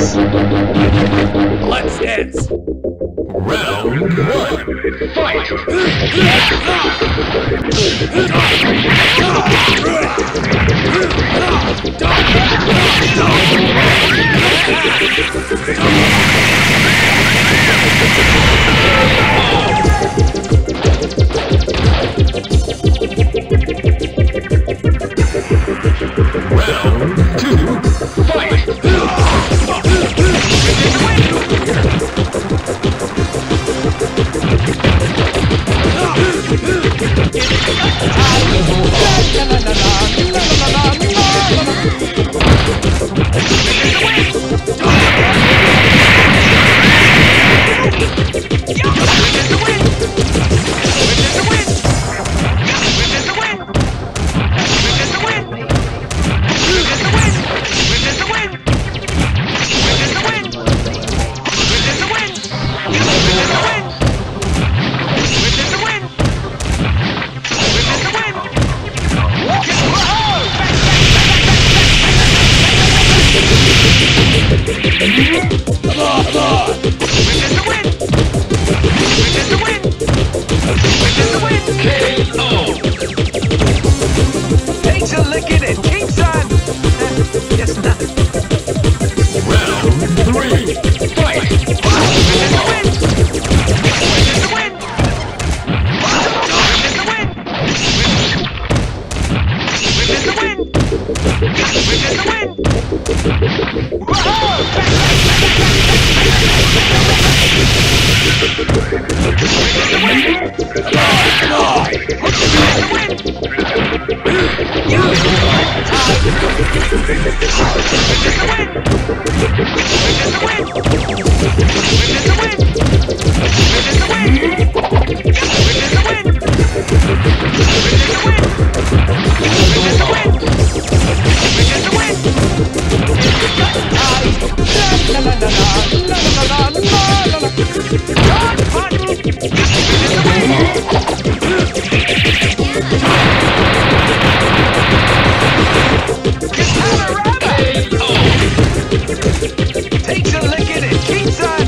dance. Let's dance. Round one. Fight! Round two. Yeah! Takes a lick in it, keeps on. It's nothing. Round three. Fight! La la la la la Let's go. pizza!